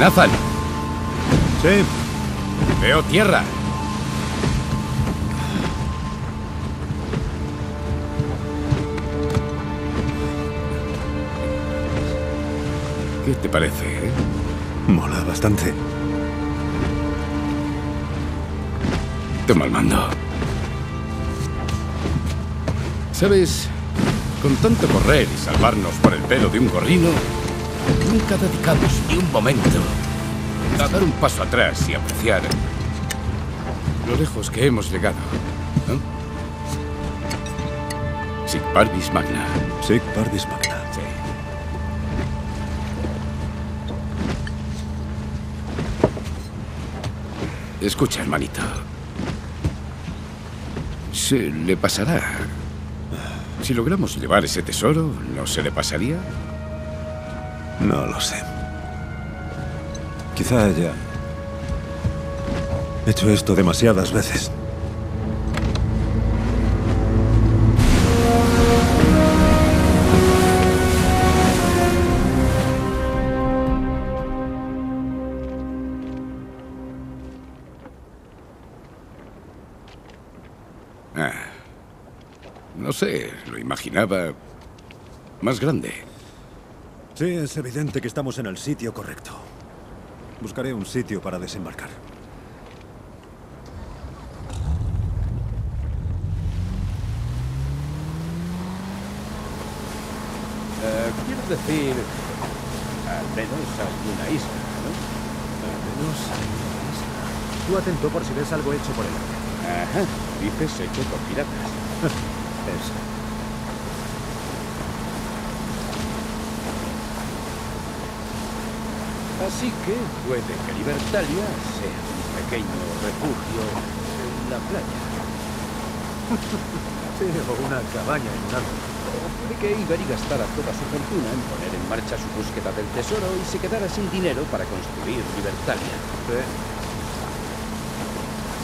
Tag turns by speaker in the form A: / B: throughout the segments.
A: Nathan.
B: Sí.
A: Veo tierra. ¿Qué te parece, eh?
B: Mola bastante.
A: Toma el mando. ¿Sabes? Con tanto correr y salvarnos por el pelo de un gorrino, nunca dedicamos ni un momento a dar un paso atrás y apreciar lo lejos que hemos llegado. ¿no? Sic Parvis Magna.
B: Sic Parvis Magna.
A: Sí. Escucha, hermanito. Se le pasará. Si logramos llevar ese tesoro, ¿no se le pasaría?
B: No lo sé. Quizá haya hecho esto demasiadas veces.
A: Ah. No sé, lo imaginaba más grande.
B: Sí, es evidente que estamos en el sitio correcto. Buscaré un sitio para desembarcar.
C: Eh, quiero decir, al menos alguna isla, ¿no?
D: Al menos alguna isla. Tú atento por si ves algo hecho por el.
C: Ajá, dices hecho por piratas.
D: Eso.
C: Así que puede que Libertalia sea un pequeño refugio en la playa.
D: Sí, o una cabaña en un árbol.
C: O puede que Ibery gastara toda su fortuna en poner en marcha su búsqueda del tesoro y se quedara sin dinero para construir Libertalia.
D: Sí.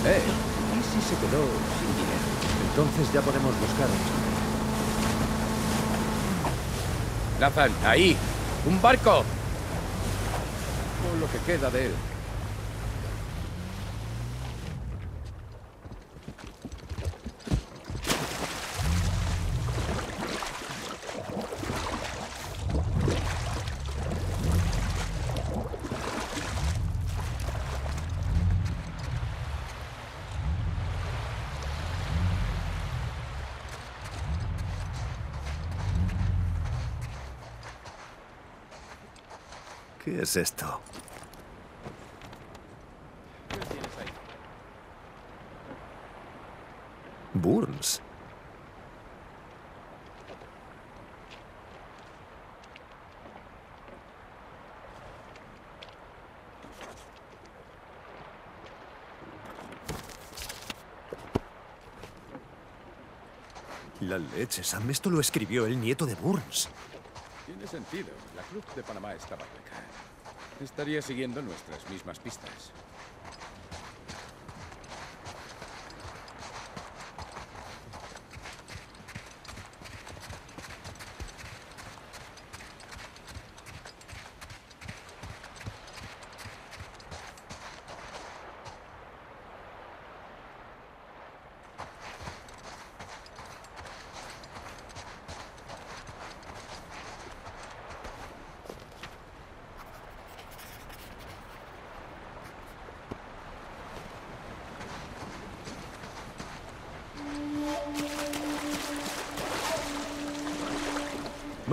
C: Eh, ¿y si se quedó sin dinero?
D: Entonces ya podemos buscar.
C: Nathan, ahí. ¡Un barco! Lo que queda de él.
B: ¿Qué es esto? Burns. Leche, Sam. Esto lo escribió el nieto de Burns.
C: Tiene sentido. La Cruz de Panamá estaba hueca. Estaría siguiendo nuestras mismas pistas.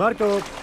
C: भर टोप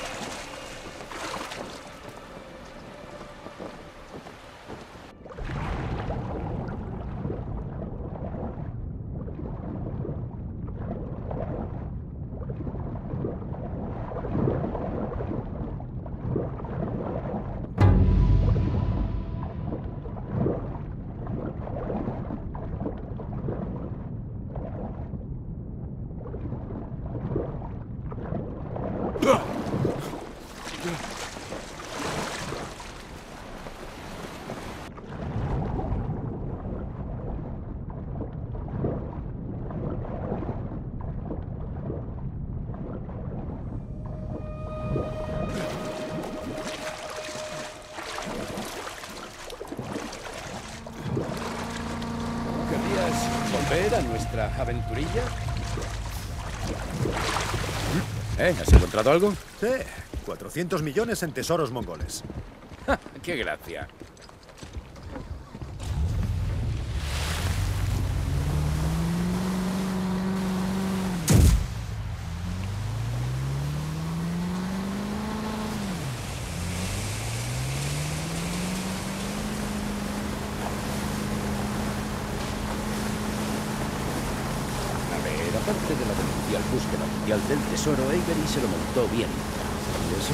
C: aventurilla?
A: ¿Eh? ¿Has encontrado algo?
B: Sí, 400 millones en tesoros mongoles.
A: ¡Qué gracia!
C: A ver, aparte de la denuncial búsqueda mundial del tesoro, Avery se lo montó bien. ¿Y eso?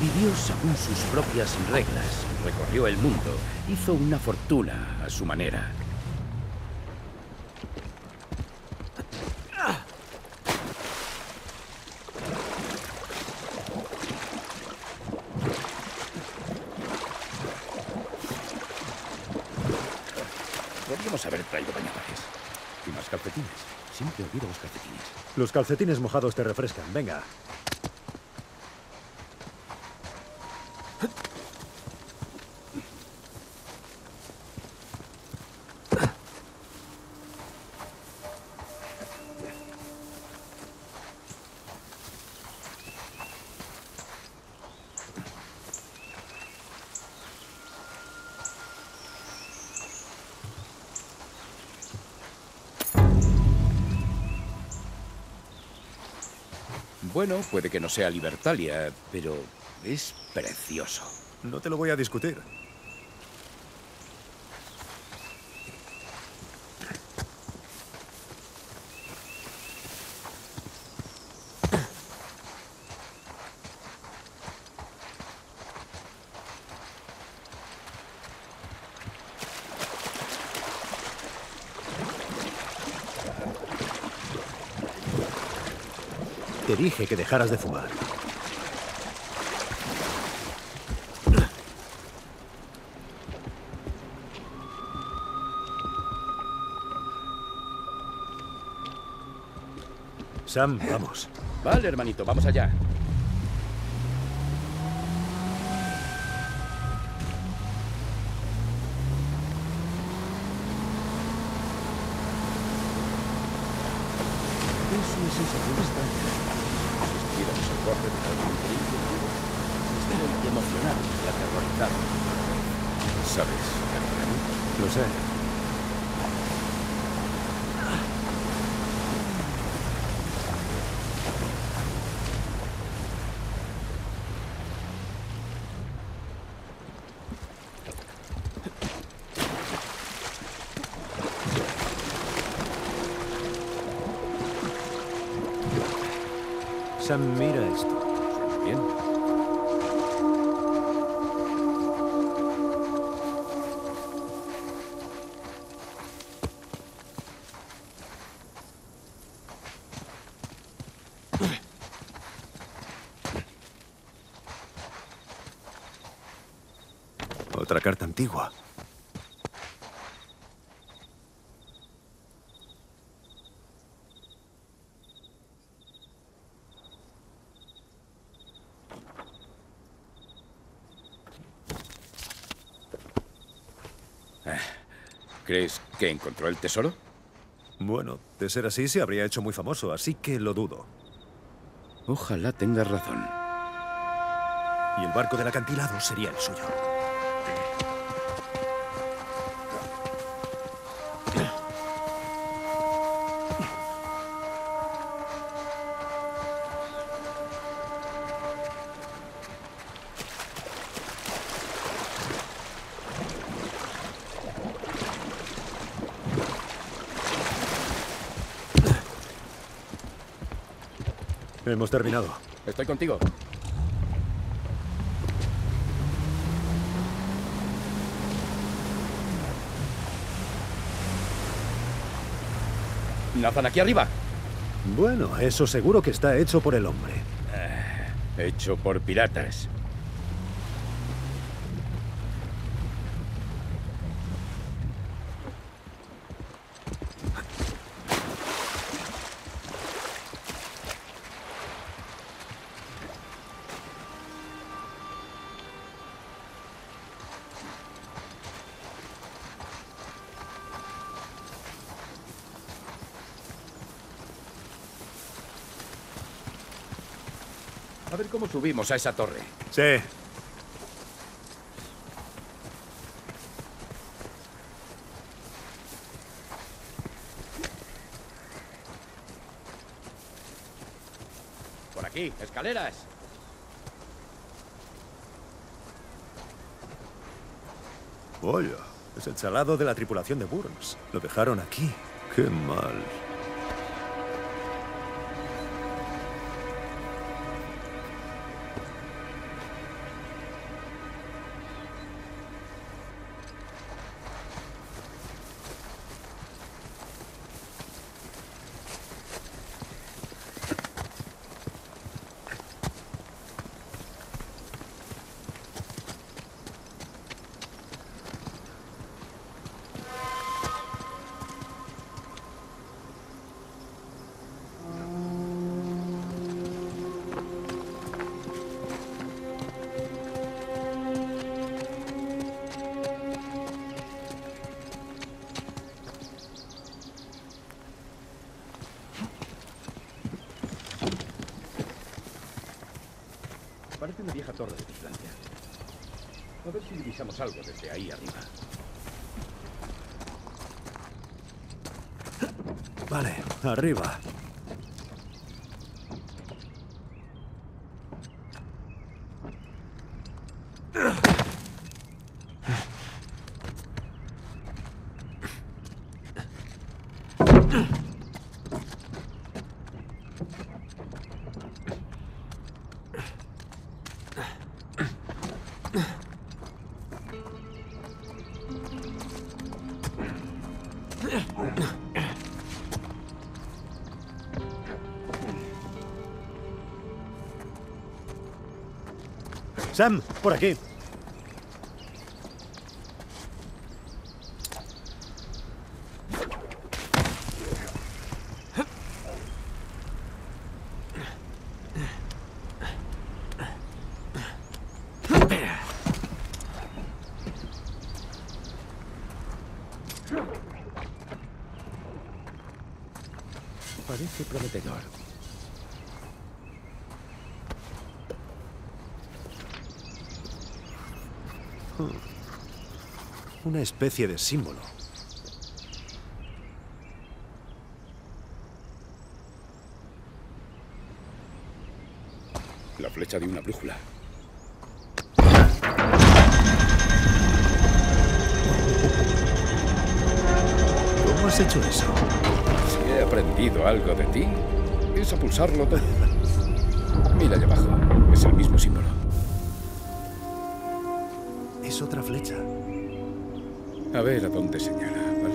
C: Vivió según sus propias reglas, recorrió el mundo, hizo una fortuna a su manera. Podríamos haber traído bañadores. Y más calcetines. Siempre los calcetines.
B: Los calcetines mojados te refrescan. Venga.
C: Bueno, puede que no sea Libertalia, pero es precioso.
B: No te lo voy a discutir. Dije que dejaras de fumar. Sam, vamos.
C: Vale, hermanito, vamos allá.
B: Mira esto.
C: Bien.
B: Otra carta antigua.
C: ¿Crees que encontró el tesoro?
B: Bueno, de ser así se habría hecho muy famoso, así que lo dudo.
C: Ojalá tengas razón.
B: Y el barco del acantilado sería el suyo. Hemos terminado.
C: Estoy contigo. Nathan, aquí arriba.
B: Bueno, eso seguro que está hecho por el hombre.
C: Hecho por piratas. Subimos a esa torre.
B: Sí.
C: Por aquí, escaleras.
B: Oye, es el chalado de la tripulación de Burns. Lo dejaron aquí. Qué mal.
C: Una vieja torre de vigilancia. A ver si divisamos algo desde ahí arriba.
B: Vale, arriba. Sam, por aquí.
C: Parece prometedor.
B: Una especie de símbolo.
A: La flecha de una brújula.
B: ¿Cómo has hecho eso?
A: Si he aprendido algo de ti, es a pulsarlo todo. Mira allá abajo. Es el mismo símbolo.
B: Es otra flecha.
A: A ver a dónde señala, ¿vale?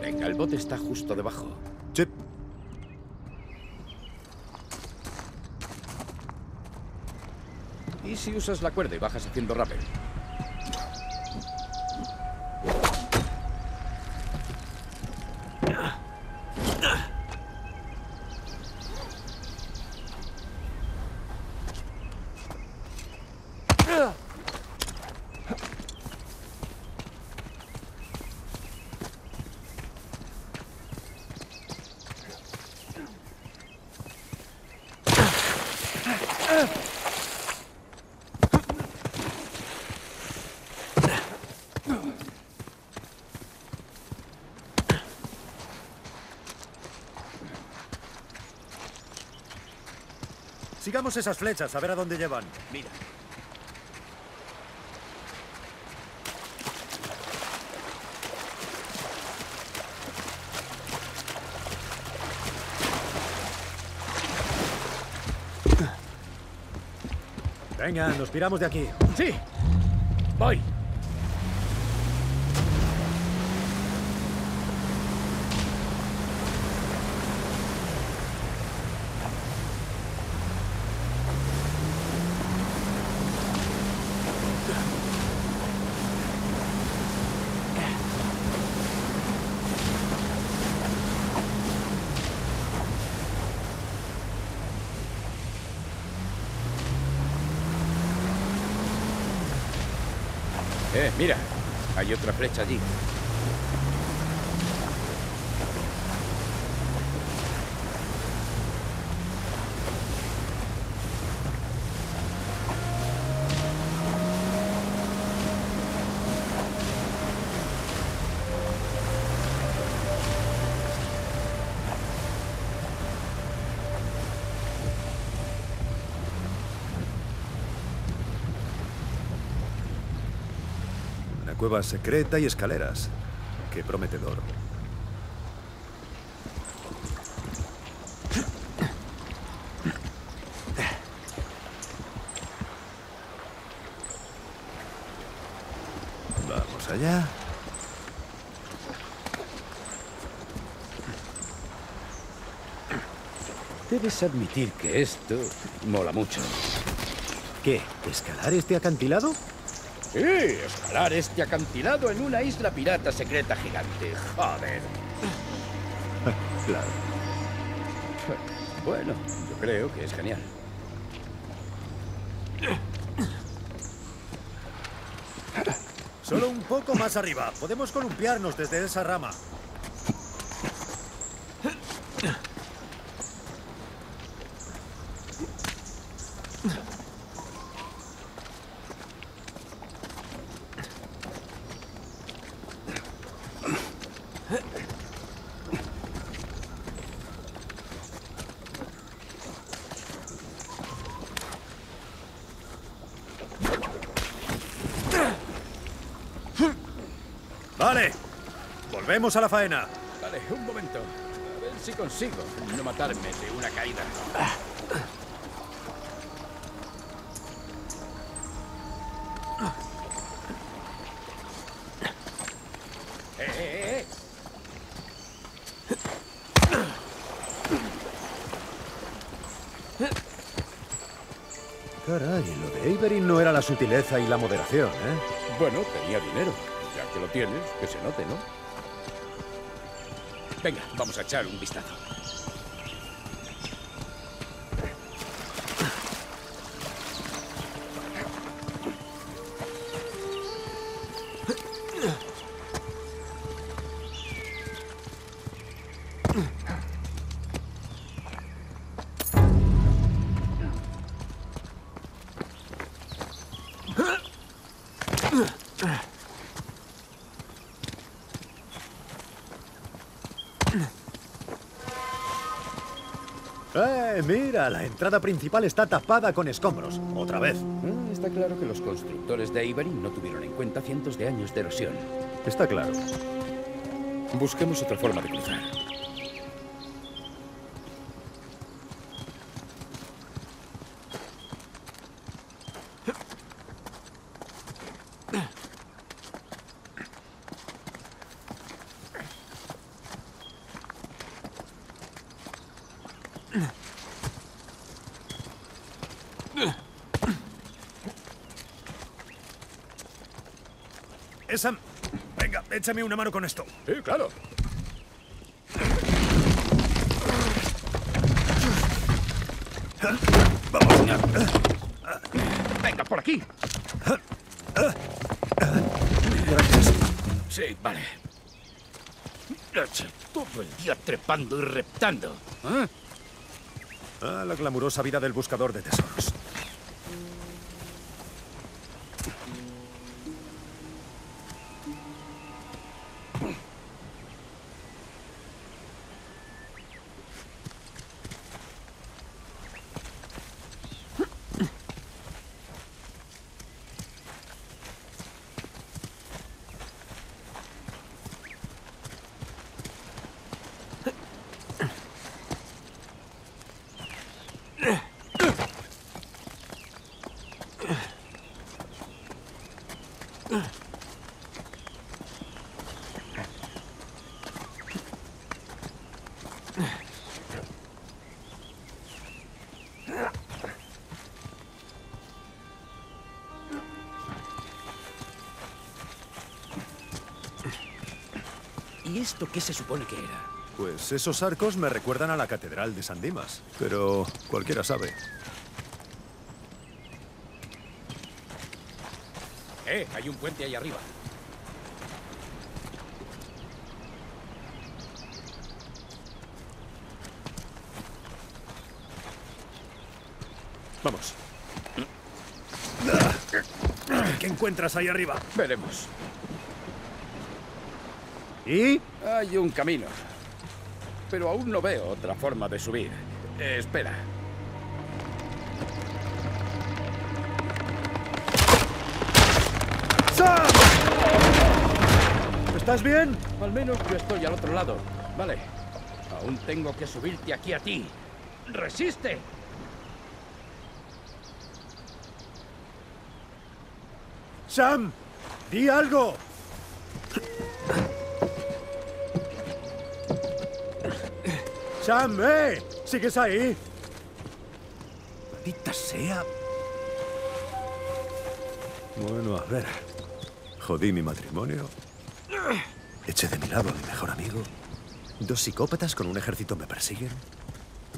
C: Venga, el bote está justo debajo.
B: Chip.
C: ¿Y si usas la cuerda y bajas haciendo rappel?
B: Sigamos esas flechas, a ver a dónde llevan.
C: Mira.
B: Venga, nos piramos de aquí.
C: ¡Sí! ¡Voy! Mira. Hay otra flecha allí.
B: Cueva secreta y escaleras. Qué prometedor. Vamos allá.
C: Debes admitir que esto mola mucho.
D: ¿Qué? ¿Escalar este acantilado?
C: Sí, escalar este acantilado en una isla pirata secreta gigante. Joder.
B: Claro.
C: Bueno, yo creo que es genial.
B: Solo un poco más arriba. Podemos columpiarnos desde esa rama. Vale. Volvemos a la faena.
C: Vale, un momento. A ver si consigo no matarme de una caída. ¡Eh, eh, eh!
D: Caray, lo de Avery no era la sutileza y la moderación, ¿eh?
C: Bueno, tenía dinero. Ya que lo tienes, que se note, ¿no? Venga, vamos a echar un vistazo.
D: La entrada principal está tapada con escombros. Otra vez.
C: Ah, está claro que los constructores de Avery no tuvieron en cuenta cientos de años de erosión.
D: Está claro.
C: Busquemos otra forma de cruzar.
B: Esa... Venga, échame una mano con esto.
C: Sí, claro.
B: Vamos.
C: Venga, por aquí. Sí, vale. Todo el día trepando y reptando. ¿eh?
B: Ah, la glamurosa vida del buscador de tesoros.
C: ¿Y esto qué se supone que era?
B: Pues esos arcos me recuerdan a la Catedral de San Dimas. Pero cualquiera sabe.
C: Eh, hay un puente ahí arriba.
B: Vamos. ¿Qué encuentras ahí arriba?
C: Veremos.
D: ¿Y?
C: Hay un camino. Pero aún no veo otra forma de subir. Eh, espera.
B: ¡Sam! ¿Estás bien?
C: Al menos yo estoy al otro lado. Vale. Aún tengo que subirte aquí a ti. ¡Resiste!
B: ¡Sam! ¡Di algo! ¡Sam, eh! ¿Sigues ahí? Maldita sea. Bueno, a ver. Jodí mi matrimonio. Eché de mi lado a mi mejor amigo. Dos psicópatas con un ejército me persiguen.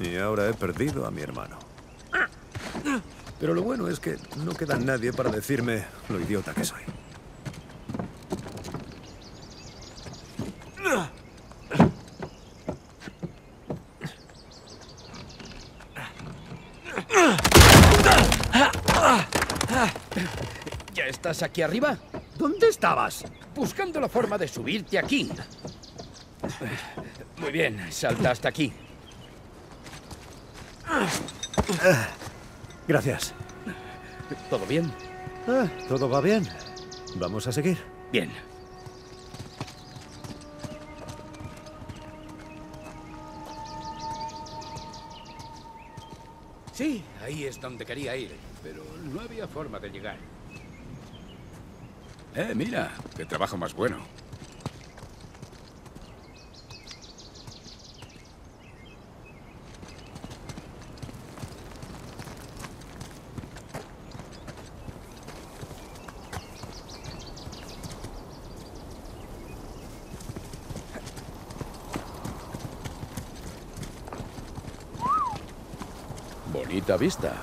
B: Y ahora he perdido a mi hermano. Pero lo bueno es que no queda nadie para decirme lo idiota que soy.
C: ¿Ya estás aquí arriba?
B: ¿Dónde estabas?
C: Buscando la forma de subirte aquí. Muy bien, salta hasta aquí.
B: Gracias.
C: ¿Todo bien?
B: Ah, todo va bien. Vamos a seguir.
C: Bien.
A: Sí, ahí es donde quería ir, pero no había forma de llegar. Eh, mira, qué trabajo más bueno.
C: Bonita vista.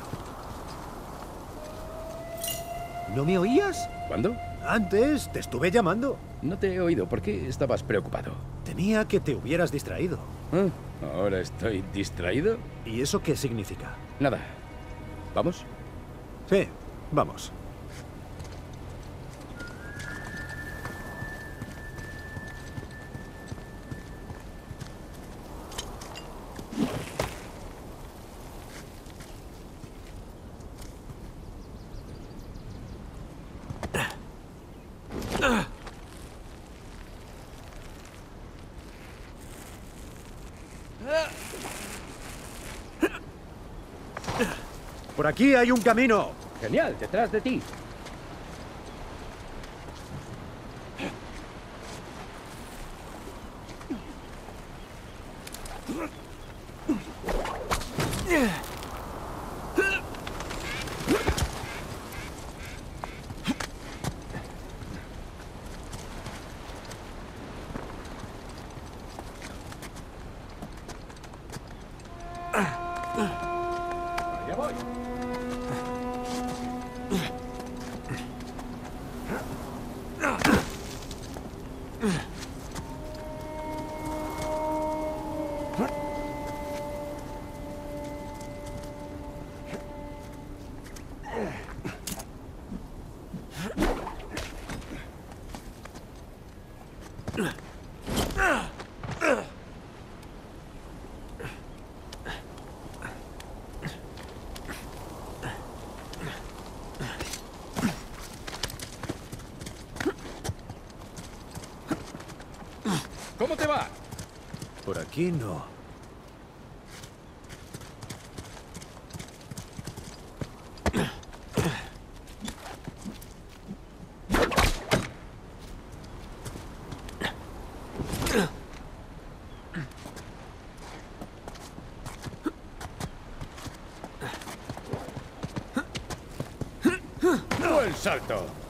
B: ¿No me oías?
C: ¿Cuándo?
B: Antes te estuve llamando.
C: No te he oído. ¿Por qué estabas preocupado?
B: Temía que te hubieras distraído.
C: Ah, ¿Ahora estoy distraído?
B: ¿Y eso qué significa?
C: Nada. ¿Vamos?
B: Sí, vamos. Aquí hay un camino.
C: Genial, detrás de ti. ¿Cómo te va?
B: Por aquí no.
A: ¡Buen salto!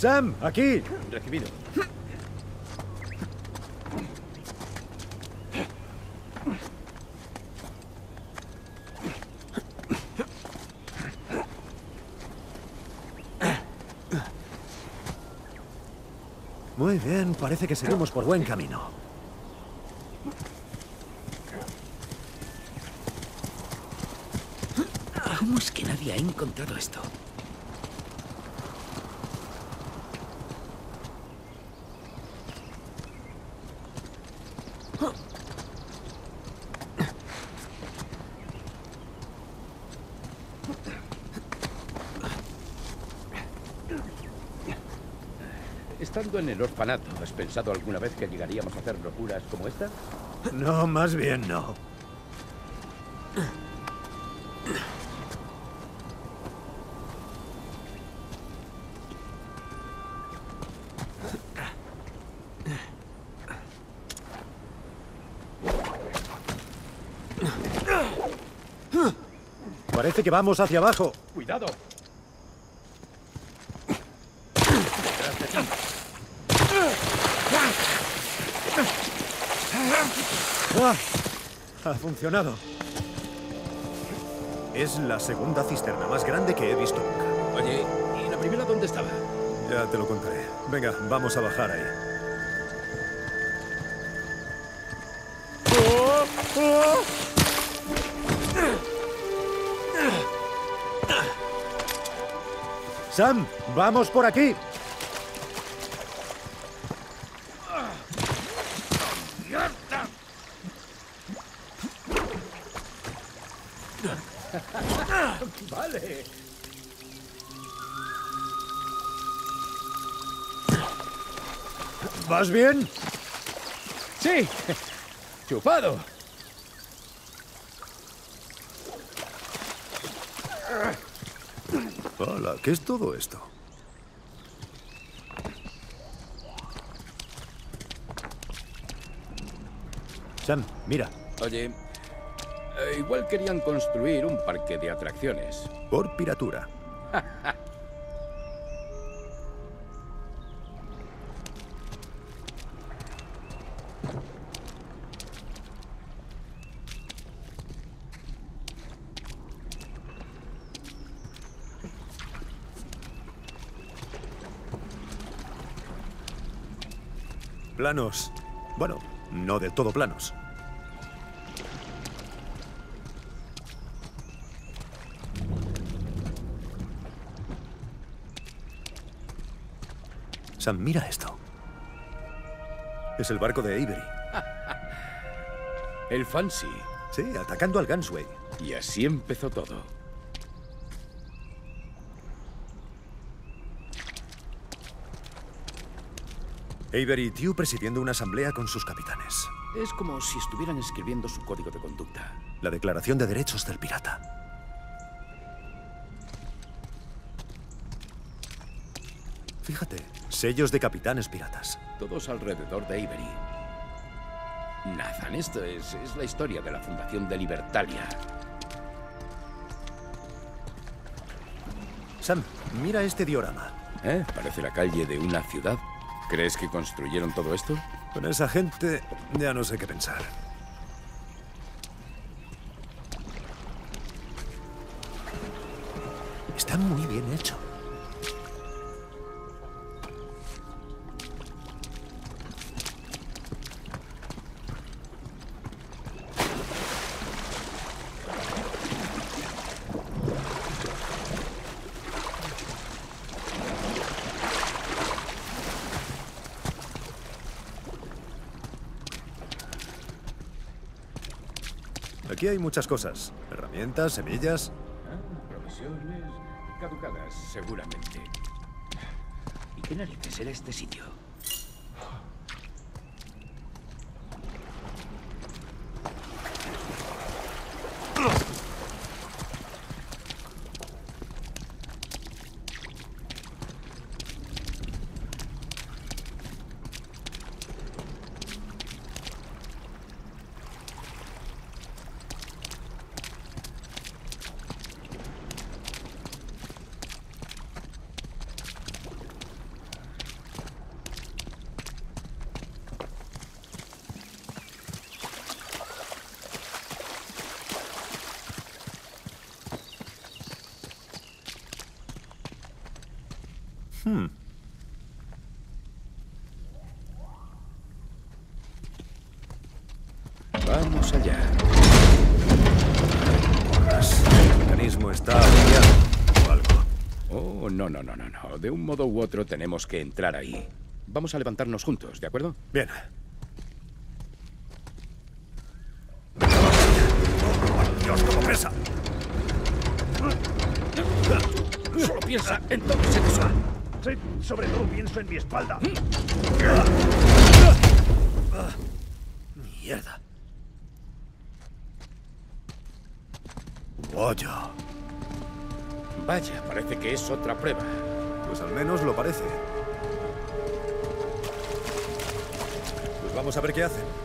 B: Sam, aquí.
C: Recibido.
B: Muy bien, parece que seguimos por buen camino.
C: ¿Cómo es que nadie ha encontrado esto? Estando en el orfanato, ¿has pensado alguna vez que llegaríamos a hacer locuras como esta?
B: No, más bien no.
D: Parece que vamos hacia abajo.
C: ¡Cuidado!
D: Ha funcionado.
B: Es la segunda cisterna más grande que he visto nunca.
C: Oye, ¿y la primera dónde estaba?
B: Ya te lo contaré. Venga, vamos a bajar ahí.
D: Sam, vamos por aquí. ¿Vas bien?
C: Sí. Chupado.
B: Hola, ¿qué es todo esto?
D: Sam, mira.
C: Oye, eh, igual querían construir un parque de atracciones.
B: Por piratura. Planos. Bueno, no del todo planos. Sam, mira esto. Es el barco de Avery.
C: El Fancy.
B: Sí, atacando al Gunsway.
C: Y así empezó todo.
B: Avery y Tew presidiendo una asamblea con sus capitanes.
C: Es como si estuvieran escribiendo su código de conducta.
B: La Declaración de Derechos del Pirata. Fíjate, sellos de capitanes piratas.
C: Todos alrededor de Avery. Nathan, esto es, es la historia de la fundación de Libertalia.
B: Sam, mira este diorama.
C: ¿Eh? Parece la calle de una ciudad. ¿Crees que construyeron todo esto?
B: Con esa gente ya no sé qué pensar. Está muy bien hecho. Muchas cosas. Herramientas, semillas.
C: Provisiones caducadas, seguramente. ¿Y qué narices era este sitio? Vamos allá.
B: El mecanismo está averiado o algo.
C: Oh, no, no, no, no, no. De un modo u otro tenemos que entrar ahí. Vamos a levantarnos juntos, ¿de acuerdo?
B: Bien. ¡Dios, cómo pesa!
C: Solo piensa en todo ese tesoro.
B: Sí, sobre todo pienso en mi espalda. Mierda. Pollo.
C: Vaya, parece que es otra prueba.
B: Pues al menos lo parece. Pues vamos a ver qué hacen.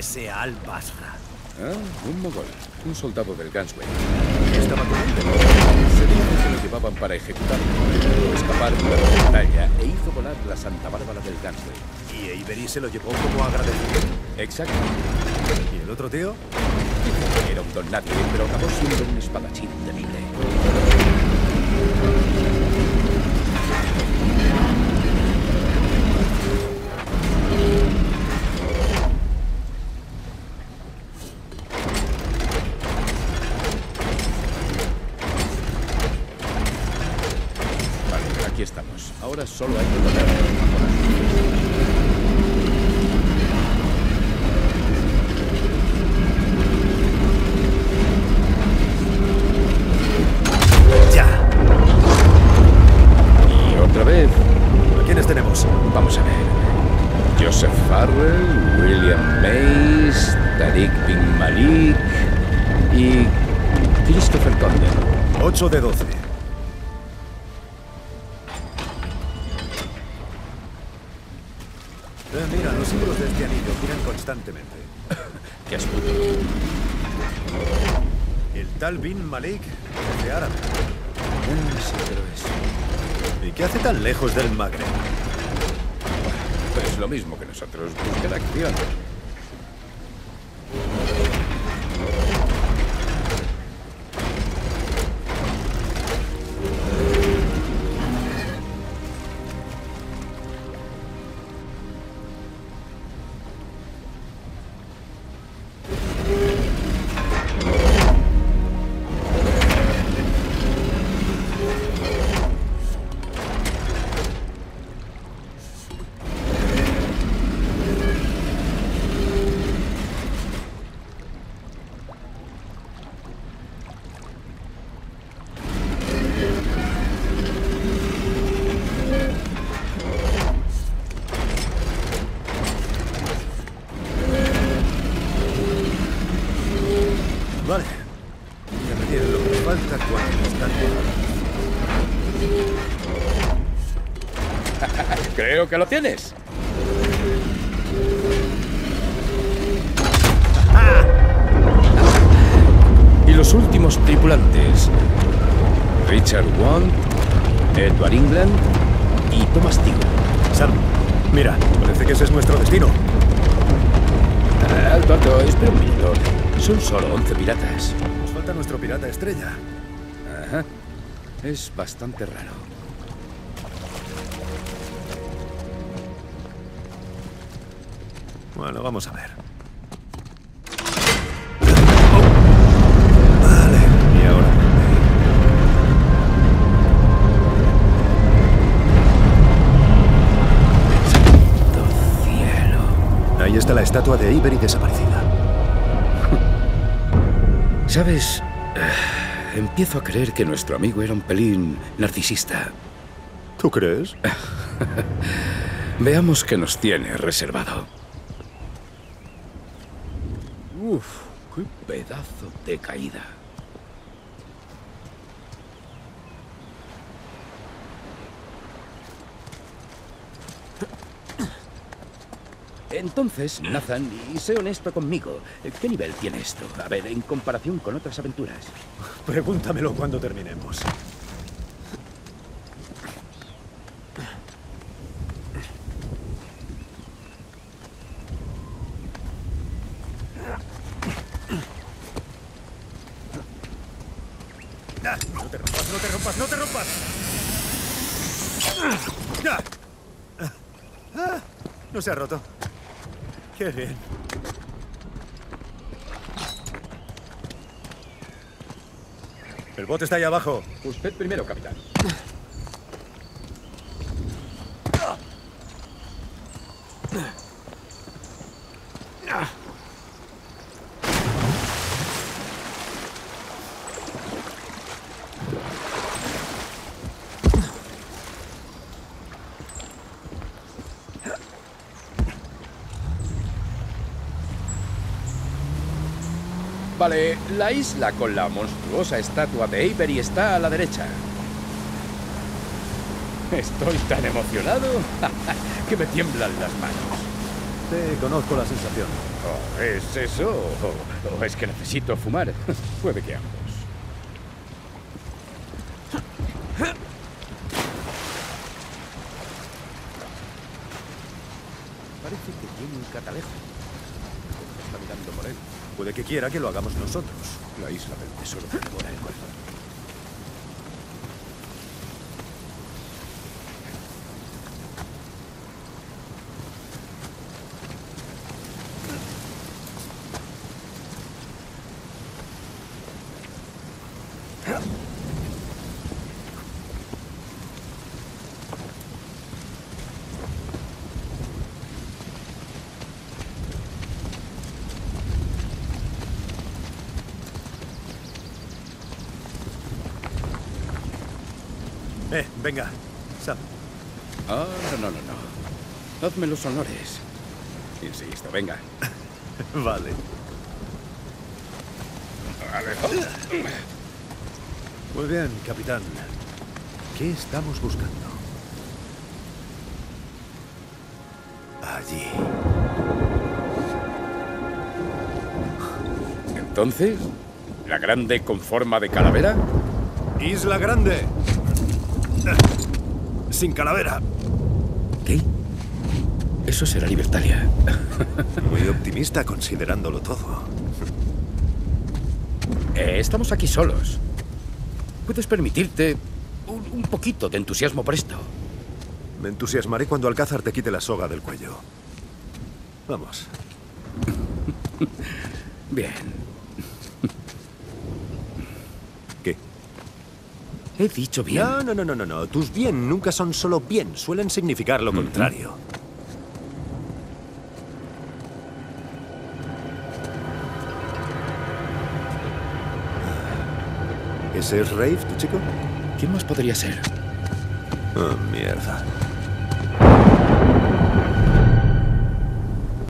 C: Ese
B: Al-Basra?
C: Ah, un mogol. Un soldado del Gunsway.
B: Estaba con él.
C: Se dice que lo llevaban para ejecutarlo. Pudo escapar durante la batalla e hizo volar la Santa Bárbara del Gunsway.
B: Y Avery se lo llevó como agradecimiento.
C: Exacto.
B: ¿Y el otro tío?
C: Era un don nadie, pero acabó siendo un espadachín temible. Y Christopher Condon.
B: 8 de 12. Eh, mira, los símbolos de este anillo giran constantemente.
C: Qué astuto.
B: El tal Bin Malik es de árabe.
C: Ah, sí que lo es.
B: ¿Y qué hace tan lejos del Magreb?
C: Es lo mismo que nosotros. Buscar acción.
B: Vale. Ya me tienen lo que me falta cuando están
C: Creo que lo tienes. Y los últimos tripulantes. Richard Wand, Edward England y Thomas Tigo.
B: Sam, mira, parece que ese es nuestro destino.
C: Ah, Alto, alto, espera un minuto. Son solo 11 piratas.
B: Nos falta nuestro pirata estrella.
C: Ajá. Es bastante raro.
B: Bueno, vamos a ver. Vale, y ahora.
C: cielo.
B: Ahí está la estatua de Avery desaparecida.
C: ¿Sabes? Eh, Empiezo a creer que nuestro amigo era un pelín narcisista.
B: ¿Tú crees?
A: Veamos qué nos tiene reservado. Uf, qué pedazo de caída.
C: Entonces, Nathan, y sé honesto conmigo, ¿qué nivel tiene esto? A ver, en comparación con otras aventuras.
B: Pregúntamelo cuando terminemos. No te rompas, no te rompas, no te rompas. Ah. Ah, No se ha roto. Qué bien. El bote está ahí abajo.
C: Usted primero, capitán. Vale, la isla con la monstruosa estatua de Avery está a la derecha. Estoy tan emocionado que me tiemblan las manos.
B: Te conozco la sensación.
C: Oh, ¿Es eso? ¿O, o es que necesito fumar? Puede que ambos. Parece que tiene un catalejo. Está mirando por él.
B: Puede que quiera que lo hagamos nosotros.
C: La isla del tesoro devora el corazón.
B: Eh, venga. Sam.
C: Ah, no, no, no, no. Hazme los honores. Insisto, venga.
B: Vale.
C: Vale.
B: Muy bien, capitán. ¿Qué estamos buscando? Allí.
C: Entonces, ¿la grande con forma de calavera?
B: Isla Grande. Sin calavera.
C: Eso será Libertalia.
B: Muy optimista considerándolo todo.
C: Eh, estamos aquí solos. Puedes permitirte un, un poquito de entusiasmo por esto.
B: Me entusiasmaré cuando Alcázar te quite la soga del cuello. Vamos.
C: Bien.
B: ¿Qué?
C: He dicho bien.
B: No, no, no, no, no, no. Tus bien nunca son solo bien. Suelen significar lo contrario. ¿Ese es Rafe, tu chico?
C: ¿Quién más podría ser?
B: Oh, mierda.